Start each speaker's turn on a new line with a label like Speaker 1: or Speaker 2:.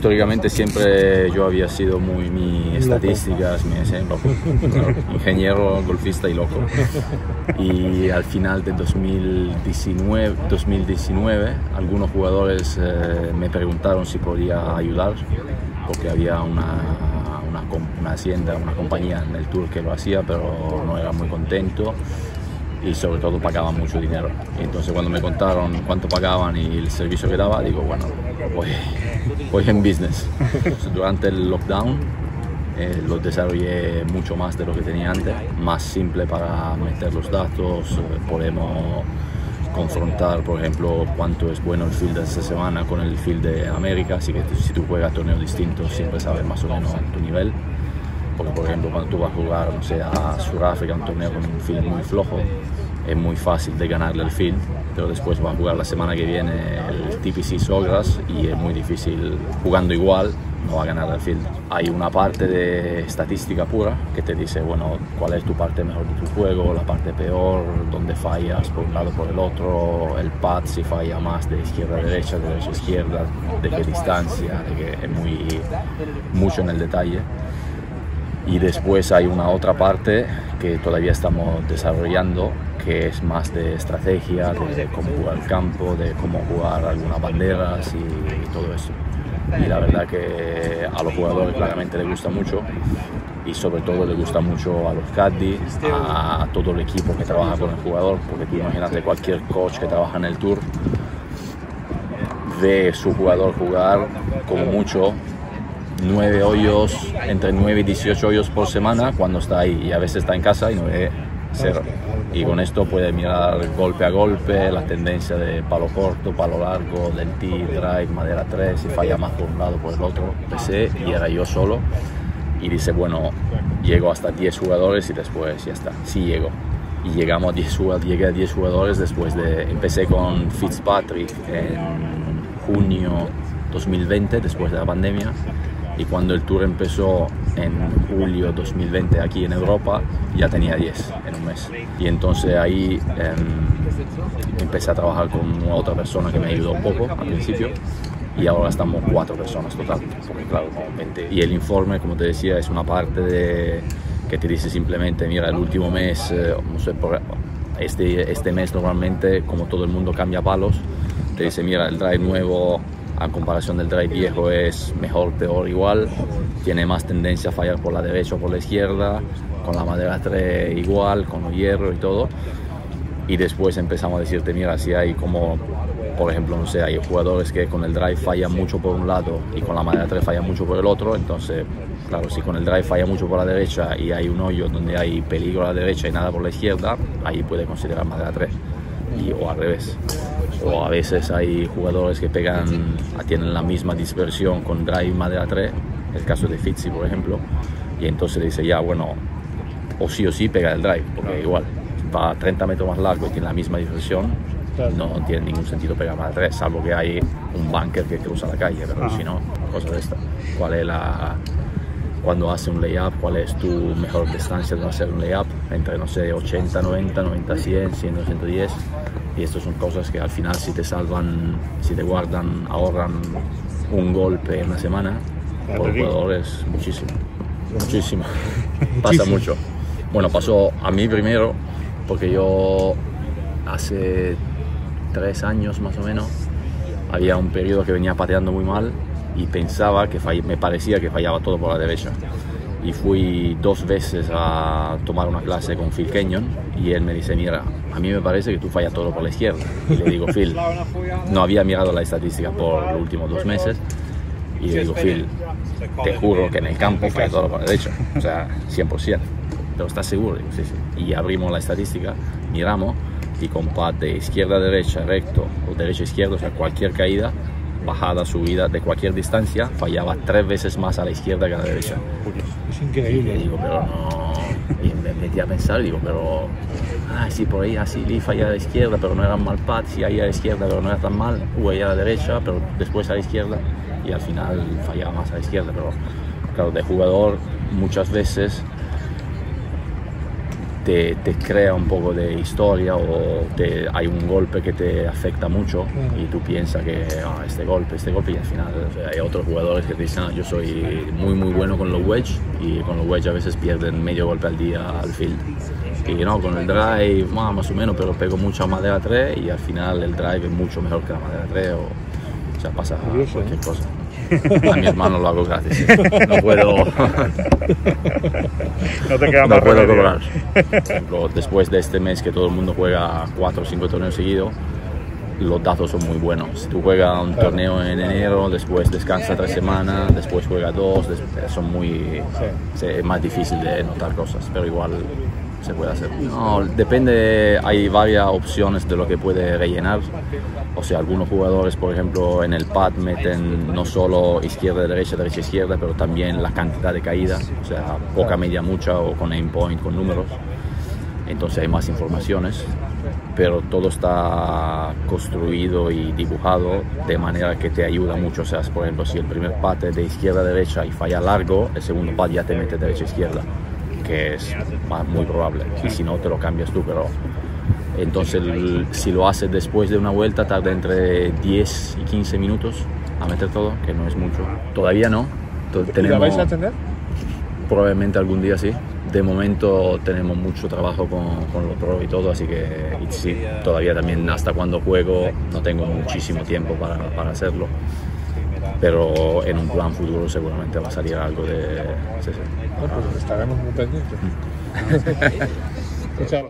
Speaker 1: Históricamente siempre yo había sido muy mis estadísticas, mi loco, ingeniero, golfista y loco. Y al final de 2019, 2019 algunos jugadores eh, me preguntaron si podía ayudar porque había una, una, una hacienda, una compañía en el tour que lo hacía, pero no era muy contento y sobre todo pagaban mucho dinero. entonces cuando me contaron cuánto pagaban y el servicio que daba, digo, bueno, voy, voy en business. durante el lockdown eh, lo desarrollé mucho más de lo que tenía antes, más simple para meter los datos, eh, podemos confrontar, por ejemplo, cuánto es bueno el field de esta semana con el field de América, así que si tú juegas torneos distintos siempre sabes más o menos tu nivel porque por ejemplo cuando tú vas a jugar no sé, a Sudáfrica, un torneo con un field muy flojo, es muy fácil de ganarle el field, pero después vas a jugar la semana que viene el TPC Sogras y es muy difícil, jugando igual, no va a ganar el field. Hay una parte de estadística pura que te dice, bueno, cuál es tu parte mejor de tu juego, la parte peor, dónde fallas por un lado por el otro, el pad si falla más de izquierda a derecha, de derecha a izquierda, de qué distancia, de que es muy mucho en el detalle. Y después hay una otra parte que todavía estamos desarrollando, que es más de estrategia, de cómo jugar el campo, de cómo jugar algunas banderas y, todo eso. Y la verdad que a los jugadores claramente les gusta mucho y sobre todo le gusta mucho a los caddies, a, todo el equipo que trabaja con el jugador, porque tú imagínate cualquier coach que trabaja en el tour ve su jugador jugar como mucho 9 hoyos, entre 9 y 18 hoyos por semana cuando está ahí y a veces está en casa y no ve cero. Y con esto puede mirar golpe a golpe, la tendencia de palo corto, palo largo, del tee, drive, madera 3, si falla más por un lado por el otro. Empecé y era yo solo y dice, bueno, llego hasta 10 jugadores y después ya está, sí llego. Y llegamos a 10, llegué a 10 jugadores después de, empecé con Fitzpatrick en junio 2020, después de la pandemia y cuando el tour empezó en julio 2020 aquí en Europa ya tenía 10 en un mes y entonces ahí em, empecé a trabajar con otra persona que me ayudó un poco al principio y ahora estamos cuatro personas total porque claro, 20. y el informe como te decía es una parte de que te dice simplemente mira el último mes eh, no sé por, este, este mes normalmente como todo el mundo cambia palos te dice mira el drive nuevo a comparación del drive viejo es mejor, peor, igual. Tiene más tendencia a fallar por la derecha o por la izquierda, con la madera 3 igual, con los hierro y todo. Y después empezamos a decirte, mira, si hay como, por ejemplo, no sé, hay jugadores que con el drive fallan mucho por un lado y con la madera 3 fallan mucho por el otro, entonces, claro, si con el drive falla mucho por la derecha y hay un hoyo donde hay peligro a la derecha y nada por la izquierda, ahí puede considerar madera 3 y, o al revés. O a veces hay jugadores que pegan, tienen la misma dispersión con drive madera 3, el caso de Fitzy por ejemplo, y entonces dice ya, bueno, o sí o sí pega el drive, porque igual va a 30 metros más largo y tiene la misma dispersión, no tiene ningún sentido pegar madera 3, salvo que hay un bunker que cruza la calle, pero si no, cosa de esta. ¿Cuál es la, cuando hace un layup, cuál es tu mejor distancia de hacer un layup, entre, no sé, 80, 90, 90, 100, 100, 110. Y estas son cosas que al final si te salvan, si te guardan, ahorran un golpe en la semana, por el jugador es muchísimo, muchísimo. Pasa mucho. Bueno, pasó a mí primero, porque yo hace tres años más o menos había un periodo que venía pateando muy mal y pensaba que me parecía que fallaba todo por la derecha. Y fui dos veces a tomar una clase con Phil Kenyon y él me dice, mira, a mí me parece que tú fallas todo por la izquierda. Y le digo, Phil, no había mirado la estadística por los últimos dos meses. Y le digo, Phil, te juro que en el campo falla todo por la derecha. O sea, 100%. Pero ¿estás seguro? sí, sí. Y abrimos la estadística, miramos y con de izquierda a derecha, recto o derecha a izquierda, o sea, cualquier caída, bajada, subida de cualquier distancia, fallaba tres veces más a la izquierda que a la derecha.
Speaker 2: Es increíble.
Speaker 1: Y digo, pero no. Y me metí a pensar, digo, pero. Ah, sí, por ahí así Lee falla a la izquierda, pero no era mal pad, sí, ahí a la izquierda, pero no era tan mal. O ahí a la derecha, pero después a la izquierda. Y al final fallaba más a la izquierda, pero claro, de jugador muchas veces te, te, crea un poco de historia o te, hay un golpe que te afecta mucho y tú piensas que ah, este golpe, este golpe y al final hay otros jugadores que te dicen ah, yo soy muy muy bueno con los wedge y con los wedge a veces pierden medio golpe al día al field. Y no, con el drive más o menos pero pego mucha madera 3 y al final el drive es mucho mejor que la madera 3 o, o sea pasa cualquier ¿eh? cosa a mi hermano lo hago gratis. No puedo.
Speaker 2: No te queda
Speaker 1: no puedo cobrar. después de este mes que todo el mundo juega 4 o 5 torneos seguidos, los datos son muy buenos. Si tú juegas un torneo en enero, después descansa tres semanas, después juega dos, son muy. Es más difícil de notar cosas, pero igual se puede hacer. No, depende, hay varias opciones de lo que puede rellenar. O sea, algunos jugadores, por ejemplo, en el pad meten no solo izquierda, derecha, derecha, izquierda, pero también la cantidad de caídas, o sea, poca, media, mucha o con aim point, con números. Entonces hay más informaciones, pero todo está construido y dibujado de manera que te ayuda mucho. O sea, por ejemplo, si el primer pad es de izquierda a derecha y falla largo, el segundo pad ya te mete derecha izquierda que es muy probable. Y si no, te lo cambias tú, pero entonces si lo haces después de una vuelta, tarda entre 10 y 15 minutos a meter todo, que no es mucho. Todavía no.
Speaker 2: Tenemos, vais a tener?
Speaker 1: Probablemente algún día sí. De momento tenemos mucho trabajo con, con los pros y todo, así que sí, todavía también hasta cuando juego no tengo muchísimo tiempo para, para hacerlo. Pero en un plan futuro seguramente va a salir algo de...
Speaker 2: Sí, pues estaremos muy pendientes.